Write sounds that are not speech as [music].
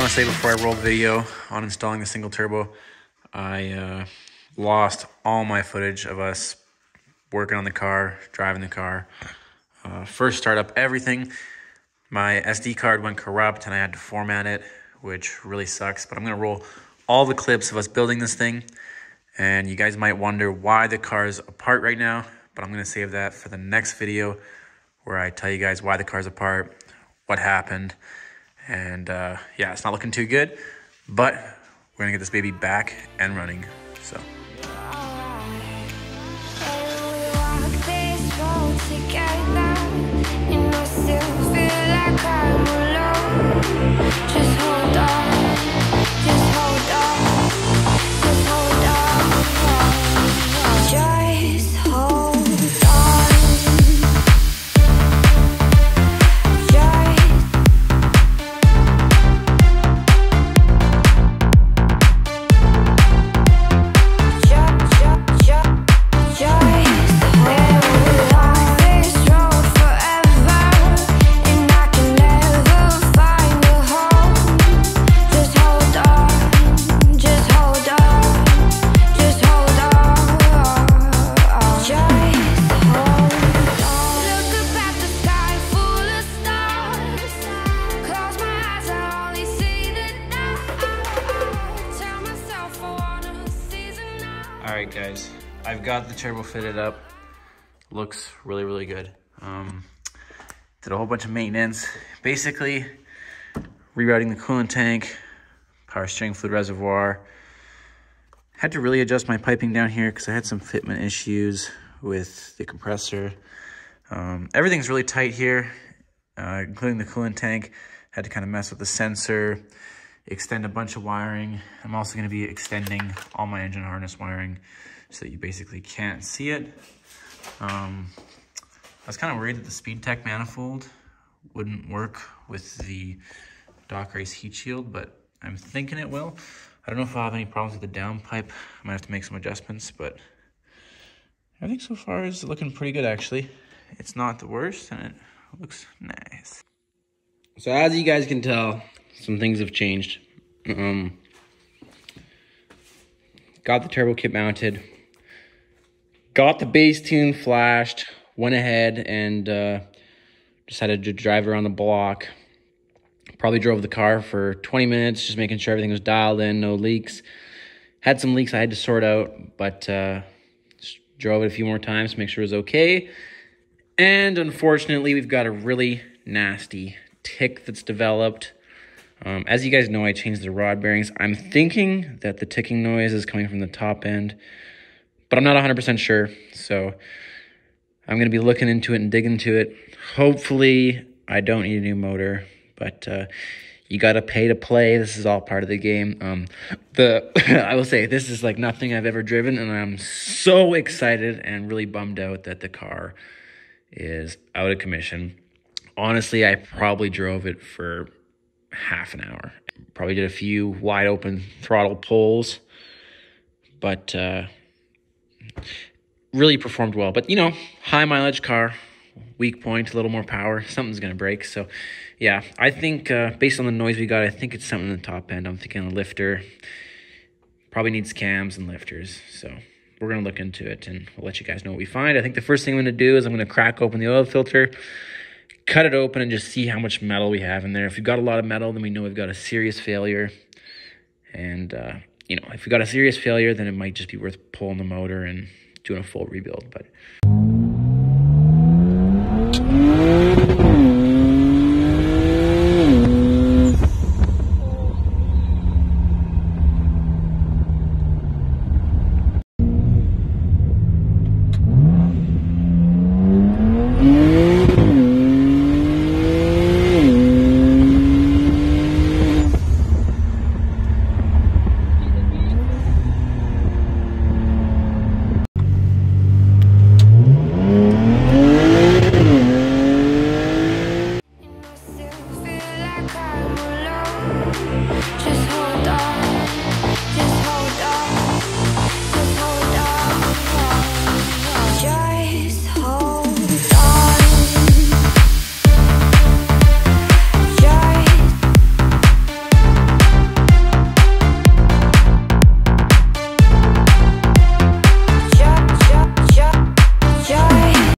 to say before I roll the video on installing the single turbo, I uh, lost all my footage of us working on the car, driving the car. Uh, first start up everything. My SD card went corrupt and I had to format it, which really sucks. But I'm going to roll all the clips of us building this thing. And you guys might wonder why the car is apart right now, but I'm going to save that for the next video where I tell you guys why the car's apart, what happened, and uh, yeah, it's not looking too good, but we're gonna get this baby back and running, so. Right, guys, I've got the turbo fitted up. Looks really, really good. Um, did a whole bunch of maintenance. Basically, rerouting the coolant tank, power steering fluid reservoir. Had to really adjust my piping down here because I had some fitment issues with the compressor. Um, everything's really tight here, uh, including the coolant tank. Had to kind of mess with the sensor extend a bunch of wiring. I'm also gonna be extending all my engine harness wiring so that you basically can't see it. Um, I was kind of worried that the Speedtech manifold wouldn't work with the Doc Race heat shield, but I'm thinking it will. I don't know if I'll have any problems with the downpipe. I might have to make some adjustments, but I think so far is looking pretty good, actually. It's not the worst, and it looks nice. So as you guys can tell, some things have changed. Um, got the turbo kit mounted. Got the base tune flashed. Went ahead and uh, decided to drive around the block. Probably drove the car for 20 minutes, just making sure everything was dialed in, no leaks. Had some leaks I had to sort out, but uh, drove it a few more times to make sure it was okay. And unfortunately, we've got a really nasty tick that's developed. Um, as you guys know, I changed the rod bearings. I'm thinking that the ticking noise is coming from the top end, but I'm not 100% sure. So I'm going to be looking into it and digging into it. Hopefully, I don't need a new motor, but uh, you got to pay to play. This is all part of the game. Um, the [coughs] I will say this is like nothing I've ever driven, and I'm so excited and really bummed out that the car is out of commission. Honestly, I probably drove it for half an hour. Probably did a few wide open throttle pulls, but uh, really performed well. But you know, high mileage car, weak point, a little more power, something's gonna break. So yeah, I think uh, based on the noise we got, I think it's something in the top end. I'm thinking a lifter. Probably needs cams and lifters. So we're gonna look into it and we'll let you guys know what we find. I think the first thing I'm gonna do is I'm gonna crack open the oil filter cut it open and just see how much metal we have in there. If we've got a lot of metal, then we know we've got a serious failure. And, uh, you know, if we've got a serious failure, then it might just be worth pulling the motor and doing a full rebuild. But.